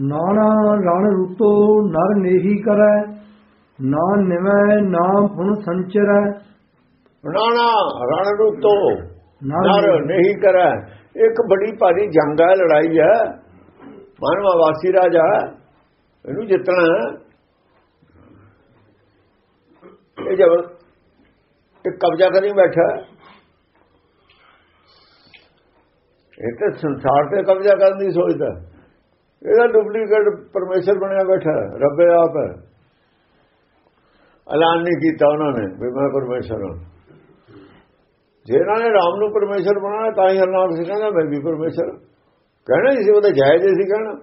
ਨਾਣਾ ਰਣ ਰੂਤੋ ਨਰ ਨੇਹੀ ਕਰੈ ਨਾ ਨਿਵੈ ਨਾ ਫੁਨ ਸੰਚਰੈ ਨਾਣਾ ਰਣ ਰੂਤੋ ਨਰ ਨਹੀਂ ਕਰੈ ਇੱਕ ਬੜੀ ਭਾਰੀ ਜੰਗ ਹੈ ਲੜਾਈ ਹੈ ਮਾਨਵਾ ਵਾਸੀ ਰਾਜਾ ਇਹਨੂੰ ਜਿੱਤਣਾ। ਇਹ ਜਬ ਇਹ ਕਬਜ਼ਾ ਕਰੀ ਬੈਠਾ। ਇਹ ਤਾਂ ਸੰਸਾਰ ਤੇ ਕਬਜ਼ਾ ਕਰਨ ਦੀ ਸੋਚਦਾ। ਇਹਦਾ ਡੁਪਲੀਕੇਟ ਪਰਮੇਸ਼ਰ ਬਣਿਆ ਬੈਠਾ ਰੱਬੇ ਆਪ ਹੈ। ਐਲਾਨ ਨਹੀਂ ਕੀਤਾ ਉਹਨਾਂ ਨੇ ਵੀ ਮੈਂ ਪਰਮੇਸ਼ਰ ਹਾਂ। ਜੇ ਇਹਨਾਂ ਨੇ ਰਾਮ ਨੂੰ ਪਰਮੇਸ਼ਰ ਬਣਾਇਆ, ਤਾਂ ਹੀ ਹਰਨਾਮ ਸਿੰਘ ਕਹਿੰਦਾ, ਮੈਂ ਵੀ ਪਰਮੇਸ਼ਰ ਕਹਿਣਾ ਹੀ ਸੀ ਉਹਦਾ ਜਾਇਜ਼ ਸੀ ਕਹਿਣਾ।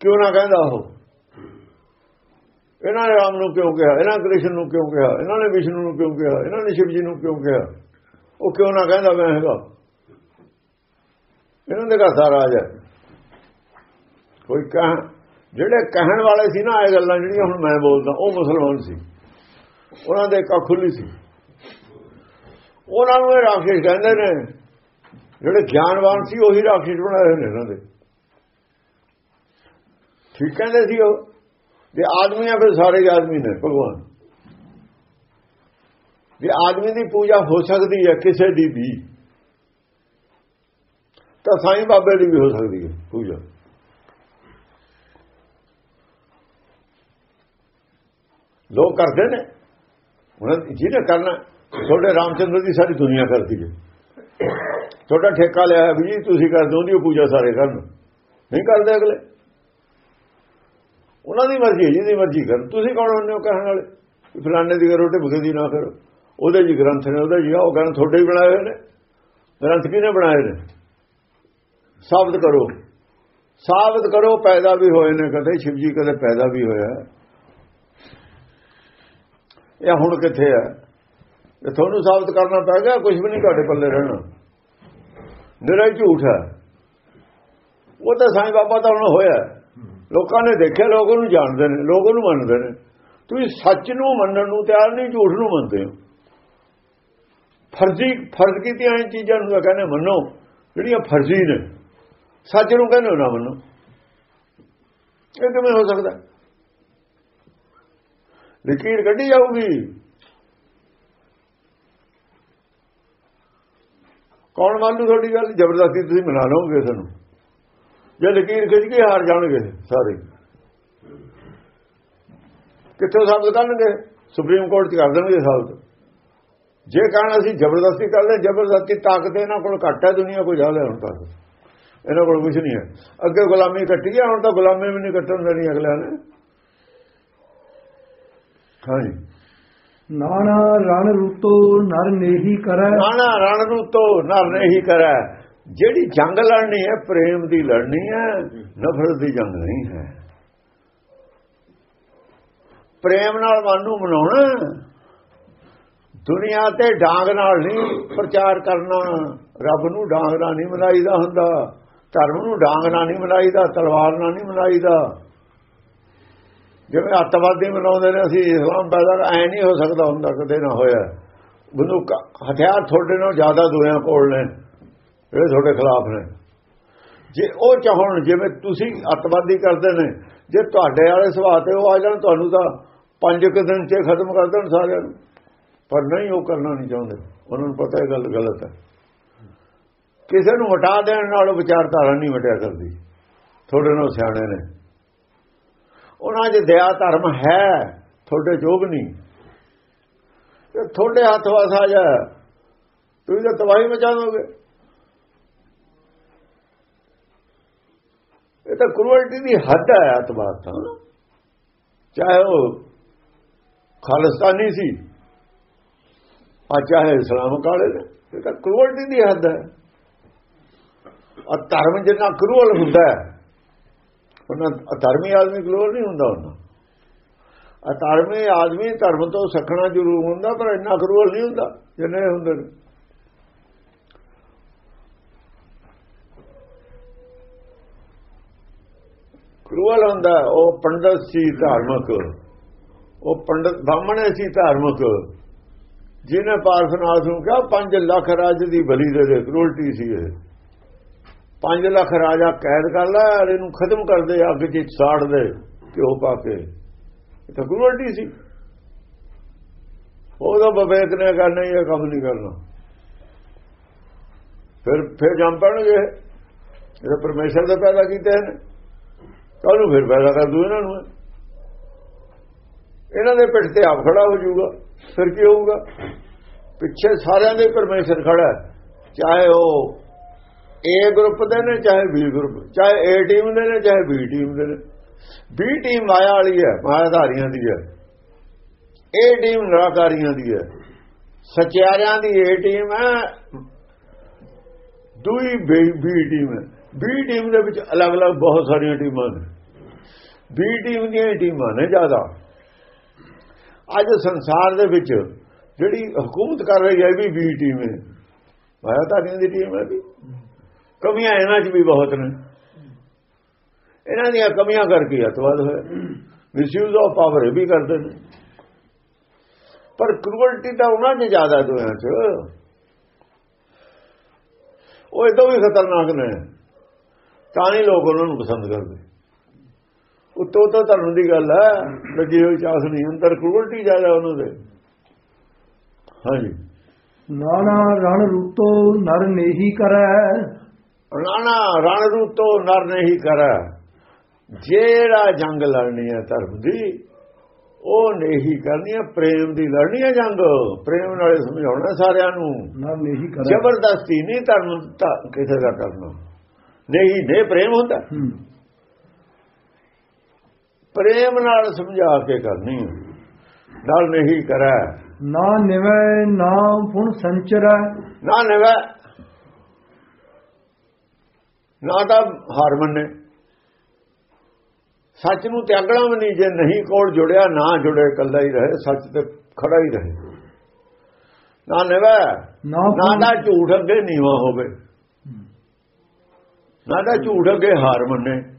ਕਿਉਂ ਨਾ ਕਹਿੰਦਾ ਉਹ? ਇਹਨਾਂ ਨੇ ਰਾਮ ਨੂੰ ਕਿਉਂ ਕਿਹਾ? ਇਹਨਾਂ ਕ੍ਰਿਸ਼ਨ ਨੂੰ ਕਿਉਂ ਕਿਹਾ? ਇਹਨਾਂ ਨੇ ਵਿਸ਼ਨੂੰ ਨੂੰ ਕਿਉਂ ਕਿਹਾ? ਇਹਨਾਂ ਨੇ ਸ਼ਿਵ ਜੀ ਨੂੰ ਕਿਉਂ ਕਿਹਾ? ਉਹ ਕਿਉਂ ਨਾ ਕਹਿੰਦਾ ਮੈਂ ਹੈਗਾ? ਇਹਨਾਂ ਦੇ ਘਰ ਦਾ ਰਾਜ ਹੈ। ਕੋਈ ਕਹ ਜਿਹੜੇ ਕਹਿਣ ਵਾਲੇ ਸੀ ਨਾ, ਇਹ ਗੱਲਾਂ ਜਿਹੜੀਆਂ ਹੁਣ ਮੈਂ ਬੋਲਦਾ, ਉਹ ਮੁਸਲਮਾਨ ਸੀ। ਉਹਨਾਂ ਦੇ ਅੱਖਾਂ ਖੁੱਲੀ ਸੀ। ਉਹਨਾਂ ਨੂੰ ਇਹ ਰਾਖਸ਼ ਕਹਿੰਦੇ ਨੇ, ਜਿਹੜੇ ਗਿਆਨਵਾਨ ਸੀ, ਉਹੀ ਰਾਖਸ਼ ਬਣਾਏ ਹੋਏ ਨੇ ਇਹਨਾਂ ਦੇ। ਠੀਕ ਕਹਿੰਦੇ ਸੀ ਉਹ। ਜੇ ਆਦਮੀ ਆ ਫਿਰ ਸਾਰੇ ਆਦਮੀ ਨੇ, ਭਗਵਾਨ। ਜੇ ਆਦਮੀ ਦੀ ਪੂਜਾ ਹੋ ਸਕਦੀ ਹੈ, ਕਿਸੇ ਦੀ ਵੀ। ਤਾਂ ਸਾਈਂ ਬਾਬੇ ਦੀ ਵੀ ਹੋ ਸਕਦੀ ਹੈ, ਪੂਜਾ। ਲੋਕ ਕਰਦੇ ਨੇ। ਉਹਨਾਂ ਜਿਹਨੇ ਕਰਨਾ ਤੁਹਾਡੇ ਰਾਮਚੰਦਰ ਦੀ ਸਾਰੀ ਦੁਨੀਆ ਕਰਦੀ ਹੈ। ਤੁਹਾਡਾ ਠੇਕਾ ਲਿਆ ਵੀ ਜੀ ਤੁਸੀਂ ਕਰਦੇ ਹੋ ਉਹਦੀ ਪੂਜਾ ਸਾਰੇ ਕਰਨ। ਨਹੀਂ ਕਰਦੇ ਅਗਲੇ। ਉਹਨਾਂ ਦੀ ਮਰਜ਼ੀ ਹੈ ਜਿਹਦੀ ਮਰਜ਼ੀ ਕਰਨ। ਤੁਸੀਂ ਕੌਣ ਹੁੰਦੇ ਹੋ ਕਹਿਣ ਵਾਲੇ? ਫਲਾਣੇ ਦੀ ਕਰੋ ਤੇ ਭਗਤੀ ਨਾ ਕਰੋ। ਉਹਦੇ ਜੀ ਗ੍ਰੰਥ ਨੇ ਉਹਦੇ ਜੀ ਆ, ਉਹ ਗ੍ਰੰਥ ਤੁਹਾਡੇ ਹੀ ਬਣਾਏ ਹੋਏ ਨੇ। ਗ੍ਰੰਥ ਕਿਹਨੇ ਬਣਾਏ ਨੇ? ਸਾਬਤ ਕਰੋ। ਸਾਬਤ ਕਰੋ ਪੈਦਾ ਵੀ ਹੋਏ ਨੇ ਕਦੇ ਸ਼ਿਵਜੀ ਕਦੇ ਪੈਦਾ ਵੀ ਹੋਇਆ। ਇਹ ਹੁਣ ਕਿੱਥੇ ਹੈ ਇਹ ਤੁਹਾਨੂੰ ਸਾਬਤ ਕਰਨਾ ਪੈ ਗਿਆ ਕੁਝ ਵੀ ਨਹੀਂ ਤੁਹਾਡੇ ਪੱਲੇ ਰਹਿਣਾ। ਨਿਰਾ ਝੂਠ ਹੈ। ਉਹ ਤਾਂ ਸਾਈਂ ਬਾਬਾ ਤਾਂ ਹੁਣ ਹੋਇਆ ਲੋਕਾਂ ਨੇ ਦੇਖਿਆ, ਲੋਕ ਉਹਨੂੰ ਜਾਣਦੇ ਨੇ, ਲੋਕ ਉਹਨੂੰ ਮੰਨਦੇ ਨੇ। ਤੁਸੀਂ ਸੱਚ ਨੂੰ ਮੰਨਣ ਨੂੰ ਤਿਆਰ ਨਹੀਂ, ਝੂਠ ਨੂੰ ਮੰਨਦੇ ਹੋ। ਫਰਜ਼ੀ, ਫਰਜ਼ ਕੀਤੀਆਂ ਇਹ ਚੀਜ਼ਾਂ ਨੂੰ ਤਾਂ ਕਹਿੰਦੇ ਮੰਨੋ, ਜਿਹੜੀਆਂ ਫਰਜ਼ੀ ਨੇ। ਸੱਚ ਨੂੰ ਕਹਿੰਦੇ ਹੋ ਨਾ ਮੰਨੋ। ਇਹ ਕਿਵੇਂ ਹੋ ਸਕਦਾ? ਲਕੀਰ ਕੱਢੀ ਜਾਊਗੀ। ਕੌਣ ਮੰਨ ਲੂ ਤੁਹਾਡੀ ਗੱਲ? ਜ਼ਬਰਦਸਤੀ ਤੁਸੀਂ ਮਨਾ ਲਓਗੇ ਸਾਨੂੰ। ਜੇ ਲਕੀਰ ਖਿੱਚ ਕੇ ਹਾਰ ਜਾਣਗੇ ਸਾਰੇ। ਕਿੱਥੋਂ ਸਾਬਤ ਕਰਨਗੇ? ਸੁਪਰੀਮ ਕੋਰਟ 'ਚ ਕਰ ਦੇਣਗੇ ਸਾਬਤ। ਜੇ ਕਹਿਣ ਅਸੀਂ ਜ਼ਬਰਦਸਤੀ ਕਰਦੇ, ਜ਼ਬਰਦਸਤੀ ਤਾਕਤ ਇਹਨਾਂ ਕੋਲ ਘੱਟ ਹੈ, ਦੁਨੀਆ ਕੋਈ ਜਾਲੇ ਹੁਣ ਤੱਕ। ਇਹਨਾਂ ਕੋਲ ਕੁਝ ਨਹੀਂ ਹੈ। ਅੱਗੇ ਗੁਲਾਮੀ ਕੱਟੀ ਹੈ ਹੁਣ ਤਾਂ ਗੁਲਾਮੀ ਵੀ ਨਹੀਂ ਕੱਟਣ ਦੇਣੀ ਅਗਲਿਆਂ ਨੇ। ਹਾਂਜੀ ਨਾਣਾ ਰਣ ਰੂਤੋ ਨਰ ਨੇਹੀ ਕਰੈ। ਨਾਣਾ ਰਣ ਨੂੰ ਤੋ ਨਰ ਨਹੀਂ ਕਰੈ। ਜਿਹੜੀ ਜੰਗ ਲੜਨੀ ਹੈ ਪ੍ਰੇਮ ਦੀ ਲੜਨੀ ਹੈ ਨਫ਼ਰਤ ਦੀ ਜੰਗ ਨਹੀਂ ਹੈ। ਪ੍ਰੇਮ ਨਾਲ ਮਨ ਨੂੰ ਮਨਾਉਣਾ ਦੁਨੀਆ ਤੇ ਡਾਂਗ ਨਾਲ ਨਹੀਂ ਪ੍ਰਚਾਰ ਕਰਨਾ। ਰੱਬ ਨੂੰ ਡਾਂਗ ਨਾਲ ਨਹੀਂ ਮਨਾਈਦਾ ਹੁੰਦਾ ਧਰਮ ਨੂੰ ਡਾਂਗ ਨਾਲ ਨਹੀਂ ਮਨਾਈਦਾ ਤਲਵਾਰ ਨਾਲ ਨਹੀਂ ਮਨਾਈਦਾ। ਜਿਵੇਂ ਅੱਤਵਾਦੀ ਮਨਾਉਂਦੇ ਨੇ, ਅਸੀਂ ਇਸਲਾਮ ਪੈਦਾ ਐ ਨਹੀਂ ਹੋ ਸਕਦਾ ਹੁੰਦਾ ਕਦੇ ਨਾ ਹੋਇਆ। ਬੰਦੂਕ ਹਥਿਆਰ ਤੁਹਾਡੇ ਨਾਲ ਜ਼ਿਆਦਾ ਦੁਨੀਆਂ ਕੋਲ ਨੇ, ਜਿਹੜੇ ਤੁਹਾਡੇ ਖਿਲਾਫ ਨੇ। ਜੇ ਉਹ ਚਾਹਣ, ਜਿਵੇਂ ਤੁਸੀਂ ਅੱਤਵਾਦੀ ਕਰਦੇ ਨੇ, ਜੇ ਤੁਹਾਡੇ ਵਾਲੇ ਸੁਭਾਅ ਤੇ ਉਹ ਆ ਜਾਣ, ਤੁਹਾਨੂੰ ਤਾਂ ਪੰਜ ਕੁ ਦਿਨ 'ਚ ਖਤਮ ਕਰ ਦੇਣ ਸਾਰਿਆਂ ਨੂੰ। ਪਰ ਨਹੀਂ, ਉਹ ਕਰਨਾ ਨਹੀਂ ਚਾਹੁੰਦੇ। ਉਹਨਾਂ ਨੂੰ ਪਤਾ ਇਹ ਗੱਲ ਗਲਤ ਹੈ। ਕਿਸੇ ਨੂੰ ਹਟਾ ਦੇਣ ਨਾਲ ਵਿਚਾਰਧਾਰਾ ਨਹੀਂ ਵਟਿਆ ਕਰਦੀ। ਤੁਹਾਡੇ ਨਾਲ ਸਿਆਣੇ ਨੇ। ਉਹਨਾਂ 'ਚ ਦਇਆ ਧਰਮ ਹੈ, ਤੁਹਾਡੇ ਜੋਗ ਨਹੀਂ। ਤੇ ਤੁਹਾਡੇ ਹੱਥ ਵਸ ਆ ਜਾ ਤੁਸੀਂ ਤਾਂ ਤਬਾਹੀ ਮਚਾ ਦੋਗੇ। ਇਹ ਤਾਂ ਕਰੂਅਲਟੀ ਦੀ ਹੱਦ ਹੈ ਅਤਬਾਦ ਤਾਂ। ਚਾਹੇ ਉਹ ਖਾਲਿਸਤਾਨੀ ਸੀ, ਆ ਚਾਹੇ ਇਸਲਾਮ ਕਾਲੇ ਨੇ, ਇਹ ਤਾਂ ਕਰੂਅਲਟੀ ਦੀ ਹੱਦ ਹੈ। ਆ ਧਰਮ ਜਿੰਨਾ ਕਰੂਅਲ ਹੁੰਦਾ ਹੈ ਉਹਨਾਂ ਧਰਮੀ ਆਦਮੀ ਕਰੂਅਲ ਨਹੀਂ ਹੁੰਦਾ ਉਹਨਾਂ ਆ ਆਦਮੀ ਧਰਮ ਤੋਂ ਸਖਣਾ ਜ਼ਰੂਰ ਹੁੰਦਾ, ਪਰ ਇੰਨਾ ਕਰੂਅਲ ਨਹੀਂ ਹੁੰਦਾ, ਜਿੰਨੇ ਹੁੰਦੇ ਨੇ। ਕਰੂਅਲ ਹੁੰਦਾ, ਉਹ ਪੰਡਤ ਸੀ ਧਾਰਮਿਕ। ਉਹ ਪੰਡਤ ਬਾਹਮਣ ਸੀ ਧਾਰਮਿਕ। ਜਿਹਨੇ ਪਾਰਸਨਾਥ ਨੂੰ ਕਿਹਾ 5 ਲੱਖ ਰਾਜ ਦੀ ਬਲੀ ਦੇ ਦੇ ਕਰੋਲਟੀ ਸੀ ਇਹ। 5 ਲੱਖ ਰਾਜਾ ਕੈਦ ਕਰ ਲੈ, ਔਰ ਇਹਨੂੰ ਖਤਮ ਕਰ ਦੇ, ਅੱਗ 'ਚ ਸਾੜ ਦੇ, ਘਿਓ ਪਾ ਕੇ। ਇਹ ਤਾਂ ਗੁਰਵਰਦੀ ਸੀ। ਉਹਦਾ ਵਿਵੇਕ ਨੇ ਕਰਨਾ ਇਹ ਕੰਮ ਨਹੀਂ ਕਰਨਾ। ਫਿਰ ਫਿਰ ਜੰਮ ਪੈਣਗੇ। ਇਹ ਤਾਂ ਪਰਮੇਸ਼ਰ ਦਾ ਪੈਦਾ ਕੀਤੇ ਕੱਲ ਨੂੰ ਫਿਰ ਪੈਦਾ ਕਰ ਦੂ ਇਹਨਾਂ ਨੂੰ। ਇਹਨਾਂ ਦੇ ਪਿੱਠ ਤੇ ਆਪ ਖੜਾ ਹੋ ਜਾਊਗਾ। ਫਿਰ ਕੀ ਹੋਊਗਾ? ਪਿੱਛੇ ਸਾਰਿਆਂ ਦੇ ਪਰਮੇਸ਼ਰ ਖੜਾ ਚਾਹੇ ਉਹ ਏ ਗਰੁੱਪ ਦੇ ਨੇ, ਚਾਹੇ ਬੀ ਗਰੁੱਪ ਚਾਹੇ ਏ ਟੀਮ ਦੇ ਨੇ, ਚਾਹੇ ਬੀ ਟੀਮ ਦੇ ਨੇ। ਬੀ ਟੀਮ ਮਾਇਆ ਵਾਲੀ ਹੈ, ਮਾਇਆਧਾਰੀਆਂ ਦੀ ਹੈ। ਏ ਟੀਮ ਨਿਰਾਕਾਰੀਆਂ ਦੀ ਹੈ। ਸਚਿਆਰਿਆਂ ਦੀ ਏ ਟੀਮ ਹੈ, ਦੂਈ ਬੀ ਟੀਮ ਹੈ। ਬੀ ਟੀਮ ਦੇ ਵਿੱਚ ਅਲੱਗ-ਅਲੱਗ ਬਹੁਤ ਸਾਰੀਆਂ ਟੀਮਾਂ ਨੇ। ਬੀ ਟੀਮ ਦੀਆਂ ਟੀਮਾਂ ਨੇ ਜ਼ਿਆਦਾ। ਅੱਜ ਸੰਸਾਰ ਦੇ ਵਿੱਚ ਜਿਹੜੀ ਹਕੂਮਤ ਕਰ ਰਹੀ ਹੈ ਵੀ ਬੀ ਟੀਮ ਹੈ। ਮਾਇਆਧਾਰੀਆਂ ਦੀ ਟੀਮ ਹੈ ਵੀ। ਕਮੀਆਂ ਇਹਨਾਂ 'ਚ ਵੀ ਬਹੁਤ ਨੇ। ਇਹਨਾਂ ਦੀਆਂ ਕਮੀਆਂ ਕਰਕੇ ਅਤਵਾਦ ਹੋਇਆ ਮਿਸਯੂਜ਼ ਆਫ ਪਾਵਰ ਵੀ ਕਰਦੇ ਨੇ। ਪਰ ਕ੍ਰੂਅਲਟੀ ਤਾਂ ਉਹਨਾਂ 'ਚ ਜ਼ਿਆਦਾ ਦੋਹਾਂ 'ਚ। ਉਹ ਇਦੋਂ ਵੀ ਖਤਰਨਾਕ ਨੇ। ਤਾਂ ਹੀ ਲੋਕ ਉਹਨਾਂ ਨੂੰ ਪਸੰਦ ਕਰਦੇ। ਉੱਤੋਂ ਤਾਂ ਧਰਮ ਦੀ ਗੱਲ ਹੈ, ਲੱਗੀ ਹੋਈ ਚਾਸ ਨਹੀਂ, ਅੰਦਰ ਕ੍ਰੂਅਲਟੀ ਜ਼ਿਆਦਾ ਉਹਨਾਂ ਦੇ। ਹਾਂਜੀ। ਨਾਨਾ ਰਣ ਰੂਤੋ ਨਰ ਨੇਹੀ ਕਰੈ। ਰਾਣਾ ਰਣ ਰੂਤੋ ਨਰ ਨਹੀਂ ਕਰੈ। ਜਿਹੜਾ ਜੰਗ ਲੜਨੀ ਹੈ ਧਰਮ ਦੀ ਉਹ ਨਹੀਂ ਕਰਨੀ ਹੈ ਪ੍ਰੇਮ ਦੀ ਲੜਨੀ ਹੈ ਜੰਗ। ਪ੍ਰੇਮ ਨਾਲ ਸਮਝਾਉਣਾ ਸਾਰਿਆਂ ਨੂੰ। ਨਰ ਨੇਹੀ ਕਰੈ। ਜ਼ਬਰਦਸਤੀ ਨਹੀਂ ਧਰਮ ਕਿਸੇ ਦਾ ਕਰਨਾ ਨਹੀਂ ਨੇ ਪ੍ਰੇਮ ਹੁੰਦਾ। ਪ੍ਰੇਮ ਨਾਲ ਸਮਝਾ ਕੇ ਕਰਨੀ। ਨਾਲ ਨਹੀਂ ਕਰੈ। ਨਾ ਨਿਵੈ ਨਾ ਪੁਨ ਸੰਚਰੈ। ਨਾ ਨਵੇਂ। ਨਾ ਤਾਂ ਹਾਰ ਮੰਨੇ। ਸੱਚ ਨੂੰ ਤਿਆਗਣਾ ਵੀ ਨਹੀਂ ਜੇ ਨਹੀਂ ਕੋਲ ਜੁੜਿਆ ਨਾ ਜੁੜੇ ਇਕੱਲਾ ਹੀ ਰਹੇ ਸੱਚ ਤੇ ਖੜਾ ਹੀ ਰਹੇ। ਨਾ ਨਵੇਂ ਨਾ ਦਾ ਝੂਠ ਅੱਗੇ ਨੀਵਾ ਹੋਵੇ। ਨਾ ਦਾ ਝੂਠ ਅੱਗੇ ਹਾਰ ਮੰਨੇ।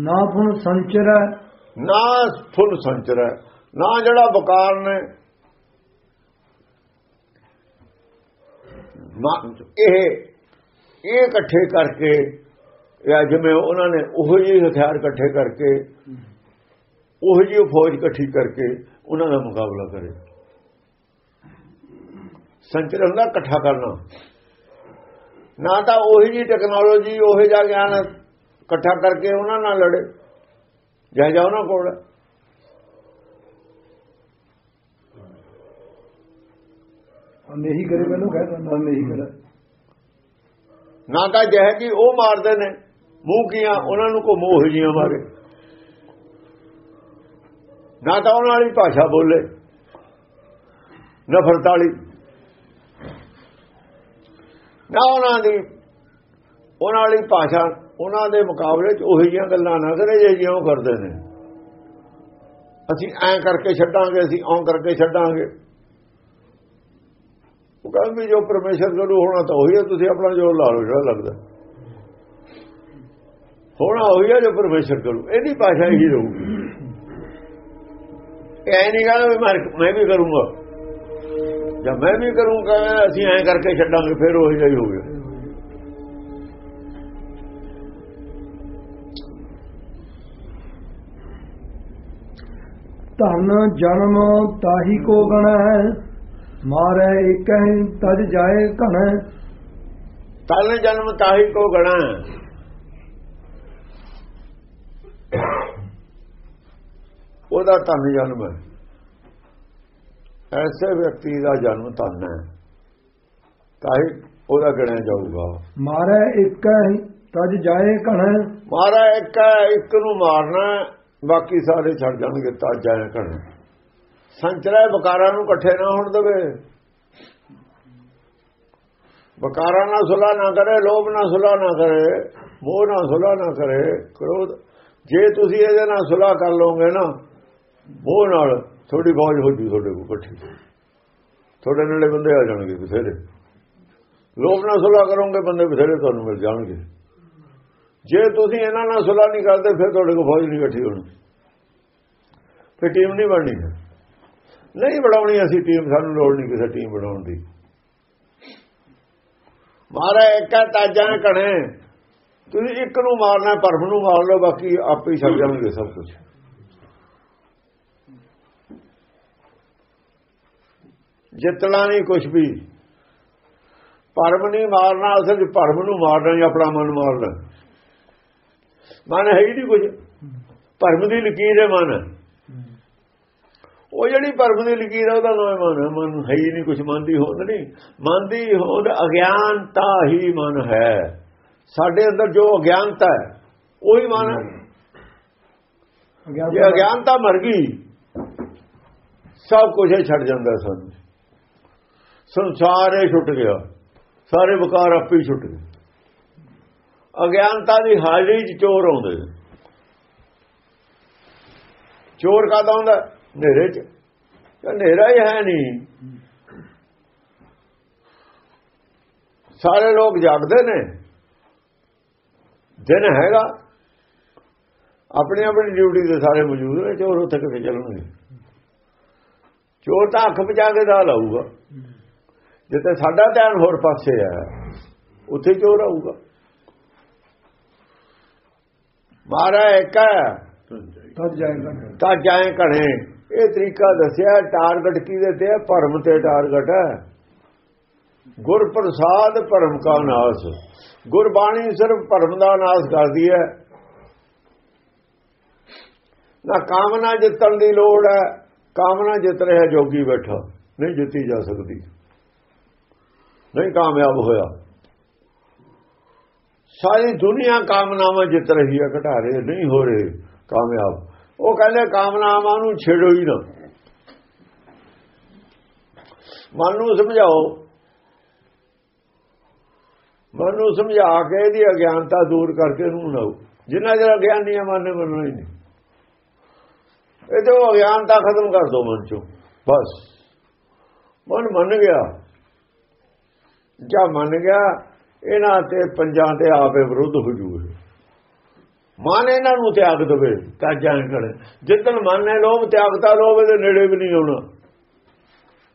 ਨਾ ਪੁਨ ਸੰਚਰੈ। ਨਾ ਫੁੱਲ ਸੰਚਰ। ਨਾ ਜਿਹੜਾ ਬਕਾਰ ਨੇ। ਨਾ- ਇਹ ਇਹ ਇਕੱਠੇ ਕਰਕੇ, ਜਾਂ ਜਿਵੇਂ ਉਹਨਾਂ ਨੇ ਉਹੋ ਜਿਹੇ ਹਥਿਆਰ ਇਕੱਠੇ ਕਰਕੇ, ਉਹੋ ਜਿਹੀ ਫੌਜ ਇਕੱਠੀ ਕਰਕੇ ਉਹਨਾਂ ਦਾ ਮੁਕਾਬਲਾ ਕਰੇ। ਸੰਚਰਨ ਦਾ ਇਕੱਠਾ ਕਰਨਾ। ਨਾ ਤਾਂ ਉਹੀ ਜੀ ਟੈਕਨੋਲੋਜੀ ਉਹੇ ਜਿਹਾ ਗਿਆਨ ਇਕੱਠਾ ਕਰਕੇ ਉਹਨਾਂ ਨਾਲ ਲੜੇ, ਜਾ ਜਾ ਉਹਨਾਂ ਕੋਲ। ਨੇਹੀ ਕਰੇ ਮੈਨੂੰ ਕਹਿੰਦਾ ਨਰ ਨੇਹੀ ਕਰੈ। ਨਾ ਤਾਂ ਜਹ ਜੀ ਉਹ ਮਾਰਦੇ ਨੇ। ਮੂੰਹ ਕੀਆਂ, ਉਹਨਾਂ ਨੂੰ ਕੋ ਮੋਹ ਜੀਆਂ ਮਾਰੇ। ਨਾ ਤਾਂ ਉਹਨਾਂ ਵਾਲੀ ਭਾਸ਼ਾ ਬੋਲੇ। ਨਫ਼ਰਤ ਵਾਲੀ। ਨਾ ਉਹਨਾਂ ਦੀ, ਉਹਨਾਂ ਵਾਲੀ ਭਾਸ਼ਾ, ਉਹਨਾਂ ਦੇ ਮੁਕਾਬਲੇ 'ਚ ਉਹੀ ਜੀਆਂ ਗੱਲਾਂ ਨਾ ਕਰੇ ਜੇ ਉਹ ਕਰਦੇ ਨੇ। ਅਸੀਂ ਐਂ ਕਰਕੇ ਛੱਡਾਂਗੇ, ਅਸੀਂ ਔਂ ਕਰਕੇ ਛੱਡਾਂਗੇ। ਉਹ ਕਹਿੰਦੇ ਵੀ ਜੋ ਪਰਮੇਸ਼ਰ ਕਰੂ ਹੋਣਾ ਤਾਂ ਉਹੀ ਹੈ, ਤੁਸੀਂ ਆਪਣਾ ਜੋਰ ਲਾ ਲਓ, ਜਿਹੜਾ ਲੱਗਦਾ। ਹੋਣਾ ਉਹੀ ਹੈ ਜੋ ਪਰਮੇਸ਼ਰ ਕਰੂ ਇਹਦੀ ਭਾਸ਼ਾ ਹੀ ਰਹੂਗੀ। ਇਹ ਐ ਨਹੀਂ ਕਹਿੰਦਾ ਵੀ ਮੈਂ ਵੀ ਕਰੂੰਗਾ। ਜਦ ਮੈਂ ਵੀ ਕਰੂੰਗਾ, ਅਸੀਂ ਐਂ ਕਰਕੇ ਛੱਡਾਂਗੇ, ਫਿਰ ਉਹ ਜਿਹਾ ਹੀ ਹੋ ਗਿਆ ਧਨ ਜਨਮ ਤਾਹੀ ਕੋ ਗਣੈ ਮਾਰੈ ਇਕਹਿ ਤਜ ਜਾਏ ਘਣੈ ਤਨ ਜਨਮ ਤਾਹੀ ਕੋ ਗਣਾ। ਉਹਦਾ ਧਨ ਜਨਮ ਹੈ। ਐਸੇ ਵਿਅਕਤੀ ਦਾ ਜਨਮ ਧਨ ਹੈ। ਤਾਹੀ ਉਹਦਾ ਗਣਿਆ ਜਾਊਗਾ। ਮਾਰੈ ਇਕਹਿ ਤਜ ਜਾਏ ਘਣੈ ਮਾਰਾ ਇੱਕ ਹੈ, ਇੱਕ ਨੂੰ ਮਾਰਨਾ ਬਾਕੀ ਸਾਰੇ ਛੱਡ ਜਾਣਗੇ ਤਾਂ ਜਾਇਆ ਕਰਨ ਸੰਚਰਾ ਬਕਾਰਾਂ ਨੂੰ ਇਕੱਠੇ ਨਾ ਹੋਣ ਦੇਵੇ। ਬਕਾਰਾਂ ਨਾਲ ਸੁਲਾ ਨਾ ਕਰੇ, ਲੋਭ ਨਾਲ ਸੁਲਾ ਨਾ ਕਰੇ, ਮੋਹ ਨਾਲ ਸੁਲਾ ਨਾ ਕਰੇ, ਕ੍ਰੋਧ। ਜੇ ਤੁਸੀਂ ਇਹਦੇ ਨਾਲ ਸੁਲਾ ਕਰ ਲਓਗੇ ਨਾ, ਮੋਹ ਨਾਲ ਥੋੜੀ ਫੌਜ ਹੋ ਜੂ ਤੁਹਾਡੇ ਕੋਲ ਇਕੱਠੀ। ਤੁਹਾਡੇ ਨਾਲੇ ਬੰਦੇ ਆ ਜਾਣਗੇ ਬਥੇਰੇ। ਲੋਭ ਨਾਲ ਸੁਲਾ ਕਰੋਗੇ, ਬੰਦੇ ਬਥੇਰੇ ਤੁਹਾਨੂੰ ਮਿਲ ਜਾਣਗੇ। ਜੇ ਤੁਸੀਂ ਇਹਨਾਂ ਨਾਲ ਸੁਲਾ ਨਹੀਂ ਕਰਦੇ, ਫਿਰ ਤੁਹਾਡੇ ਕੋਲ ਫੌਜ ਨਹੀਂ ਇਕੱਠੀ ਹੋਣੀ। ਫਿਰ ਟੀਮ ਨਹੀਂ ਬਣਨੀ। ਨਹੀਂ ਬਣਾਉਣੀ ਅਸੀਂ ਟੀਮ ਸਾਨੂੰ ਲੋੜ ਨਹੀਂ ਕਿਸੇ ਟੀਮ ਬਣਾਉਣ ਦੀ। ਮਾਰਾ ਇੱਕ ਹੈ ਤਾਜਾਂ ਕਣੇ ਤੁਸੀਂ ਇੱਕ ਨੂੰ ਮਾਰਨਾ, ਪਰਮ ਨੂੰ ਮਾਰ ਲਓ, ਬਾਕੀ ਆਪੇ ਹੀ ਛੱਡ ਜਾਣਗੇ ਸਭ ਕੁਝ ਜਿੱਤਣਾ ਨਹੀਂ ਕੁਝ ਵੀ। ਪਰਮ ਨਹੀਂ ਮਾਰਨਾ, ਅਸਲ ਚ ਪਰਮ ਨੂੰ ਮਾਰਨਾ ਜਾਂ ਆਪਣਾ ਮਨ ਮਾਰਨਾ। ਮਨ ਹੈ ਹੀ ਨਹੀਂ ਕੁਝ ਪਰਮ ਦੀ ਲਕੀਰ ਹੈ ਮਨ। ਉਹ ਜਿਹੜੀ ਪਰਮ ਦੀ ਲਕੀਰ ਹੈ ਉਹਦਾ ਨਾਮ ਮਨ ਹੈ ਮਨ ਹੈ ਹੀ ਨਹੀਂ ਕੁਝ ਮੰਨਦੀ ਹੋਂਦ ਨਹੀਂ। ਮੰਨਦੀ ਹੋਂਦ ਅਗਿਆਨਤਾ ਹੀ ਮਨ ਹੈ। ਸਾਡੇ ਅੰਦਰ ਜੋ ਅਗਿਆਨਤਾ ਹੈ, ਉਹੀ ਮਨ ਹੈ। ਜੇ ਅਗਿਆਨਤਾ ਮਰ ਗਈ, ਸਭ ਕੁਝ ਹੀ ਛੱਡ ਜਾਂਦਾ ਸਾਨੂੰ। ਸੰਸਾਰ ਹੀ ਛੁੱਟ ਗਿਆ, ਸਾਰੇ ਵਿਕਾਰ ਆਪੇ ਛੁੱਟ ਗਏ। ਅਗਿਆਨਤਾ ਦੀ ਹਾਜ਼ਰੀ 'ਚ ਚੋਰ ਆਉਂਦੇ ਚੋਰ ਕਾਦਾ ਆਉਂਦਾ? ਹਨੇਰੇ 'ਚ। ਹਨੇਰਾ ਹੀ ਹੈ ਨਹੀਂ ਸਾਰੇ ਲੋਕ ਜਾਗਦੇ ਨੇ। ਦਿਨ ਹੈਗਾ। ਆਪਣੀ ਆਪਣੀ ਡਿਊਟੀ ਤੇ ਸਾਰੇ ਮੌਜੂਦ ਨੇ ਚੋਰ ਉੱਥੇ ਕਿੱਥੇ ਚੱਲਣਗੇ? ਚੋਰ ਤਾਂ ਅੱਖ ਬਚਾ ਕੇ ਦਾ ਲਾਊਗਾ। ਜਿੱਥੇ ਸਾਡਾ ਧਿਆਨ ਹੋਰ ਪਾਸੇ ਹੈ ਉੱਥੇ ਚੋਰ ਆਊਗਾ। ਮਾਰਾ ਇੱਕ ਤਾਂ ਜਾਏ ਘਣੇ ਇਹ ਤਰੀਕਾ ਦੱਸਿਆ ਟਾਰਗੇਟ ਕਿਹਦੇ ਤੇ ਹੈ ਭਰਮ ਤੇ ਟਾਰਗੇਟ ਹੈ ਗੁਰ ਪ੍ਰਸਾਦ ਭਰਮ ਕਾ ਨਾਸ। ਗੁਰਬਾਣੀ ਸਿਰਫ ਭਰਮ ਦਾ ਨਾਸ ਕਰਦੀ ਹੈ। ਨਾ ਕਾਮਨਾ ਜਿੱਤਣ ਦੀ ਲੋੜ ਹੈ, ਕਾਮਨਾ ਜਿੱਤ ਰਿਹਾ ਜੋਗੀ ਬੈਠਾ, ਨਹੀਂ ਜਿੱਤੀ ਜਾ ਸਕਦੀ। ਨਹੀਂ ਕਾਮਯਾਬ ਹੋਇਆ। ਸਾਰੀ ਦੁਨੀਆ ਕਾਮਨਾਵਾਂ ਜਿੱਤ ਰਹੀ ਹੈ, ਘਟਾ ਰਹੇ, ਨਹੀਂ ਹੋ ਰਹੇ ਕਾਮਯਾਬ। ਉਹ ਕਹਿੰਦੇ ਕਾਮਨਾਵਾਂ ਨੂੰ ਛੇੜੋ ਹੀ ਨਾ। ਮਨ ਨੂੰ ਸਮਝਾਓ। ਮਨ ਨੂੰ ਸਮਝਾ ਕੇ ਇਹਦੀ ਅਗਿਆਨਤਾ ਦੂਰ ਕਰਕੇ ਇਹਨੂੰ ਬਣਾਓ। ਜਿੰਨਾ ਜਿਹੜਾ ਅਗਿਆਨੀ ਹੈ, ਮਨ ਨੇ ਮੰਨਣਾ ਹੀ ਨਹੀਂ। ਇਹ ਤੋਂ ਅਗਿਆਨਤਾ ਖਤਮ ਕਰ ਦੋ ਮਨ ਚੋਂ। ਬਸ। ਮਨ ਮੰਨ ਗਿਆ। ਜਾਂ ਮੰਨ ਗਿਆ, ਇਹਨਾਂ ਤੇ ਪੰਜਾਂ ਤੇ ਆਪੇ ਵਿਰੁੱਧ ਹੋ ਜੂਏ ਮਨ ਇਹਨਾਂ ਨੂੰ ਤਿਆਗ ਦੇਵੇ ਤਾਂ ਜਾਣ ਕਰੇ ਜਿੱਦਣ ਮਨ ਨੇ ਲੋਭ ਤਿਆਗਤਾ, ਲੋਭ ਇਹਦੇ ਨੇੜੇ ਵੀ ਨਹੀਂ ਆਉਣਾ।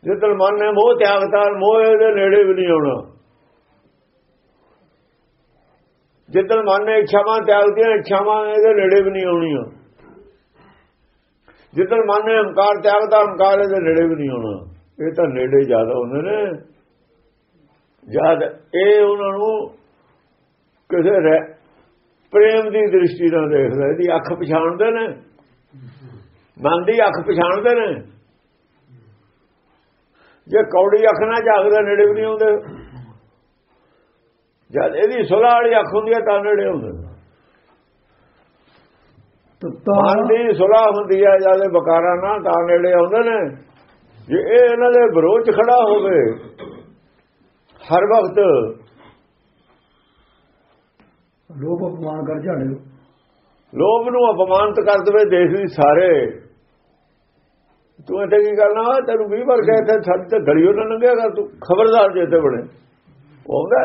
ਜਿੱਦਣ ਮਨ ਨੇ ਮੋਹ ਤਿਆਗਤਾ, ਮੋਹ ਇਹਦੇ ਨੇੜੇ ਵੀ ਨਹੀਂ ਆਉਣਾ। ਜਿੱਦਣ ਮਨ ਨੇ ਇੱਛਾਵਾਂ ਤਿਆਗਦੀਆਂ ਇੱਛਾਵਾਂ ਇਹਦੇ ਨੇੜੇ ਵੀ ਨਹੀਂ ਆਉਣੀਆਂ। ਜਿੱਦਣ ਮਨ ਨੇ ਹੰਕਾਰ ਤਿਆਗਦਾ ਹੰਕਾਰ ਇਹਦੇ ਨੇੜੇ ਵੀ ਨਹੀਂ ਆਉਣਾ। ਇਹ ਤਾਂ ਨੇੜੇ ਜ਼ਿਆਦਾ ਹੁੰਦੇ ਨੇ। ਜਦ ਇਹ ਉਹਨਾਂ ਨੂੰ ਕਿਸੇ ਰਹਿ ਪ੍ਰੇਮ ਦੀ ਦ੍ਰਿਸ਼ਟੀ ਨਾਲ ਦੇਖਦਾ ਇਹਦੀ ਅੱਖ ਪਛਾਣਦੇ ਨੇ। ਮਨ ਦੀ ਅੱਖ ਪਛਾਣਦੇ ਨੇ। ਜੇ ਕੌੜੀ ਅੱਖ ਨਾਲ ਝਾਕਦਾ ਨੇੜੇ ਵੀ ਨਹੀਂ ਆਉਂਦੇ। ਜਦ ਇਹਦੀ ਸੁਲਾਹ ਵਾਲੀ ਅੱਖ ਹੁੰਦੀ ਹੈ ਤਾਂ ਨੇੜੇ ਤਤਾ ਮਨ ਦੀ ਸੁਲਾਹ ਹੁੰਦੀ ਹੈ ਜਦ ਬਕਾਰਾ ਨਾ ਤਾਂ ਨੇੜੇ ਆਉਂਦੇ ਨੇ। ਜੇ ਇਹ ਇਹਨਾਂ ਦੇ ਵਿਰੋਧ ਖੜਾ ਹੋਵੇ ਹਰ ਵਕਤ ਲੋਭ ਅਪਮਾਨ ਕਰ ਝਾੜਿਓ ਲੋਭ ਨੂੰ ਅਪਮਾਨਤ ਕਰ ਦਵੇ ਦੇਸ਼ ਦੀ ਸਾਰੇ। ਤੂੰ ਇੱਥੇ ਕੀ ਕਰਨਾ? ਤੈਨੂੰ 20 ਵਾਰ ਕਹੇ ਤੇ ਛੱਡ ਤੇ ਗਲੀਓ ਨਾ ਲੰਘਿਆ ਕਰ, ਤੂੰ ਖਬਰਦਾਰ ਜੇ ਤੇ ਬਣੇ। ਉਹਦਾ